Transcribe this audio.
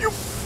you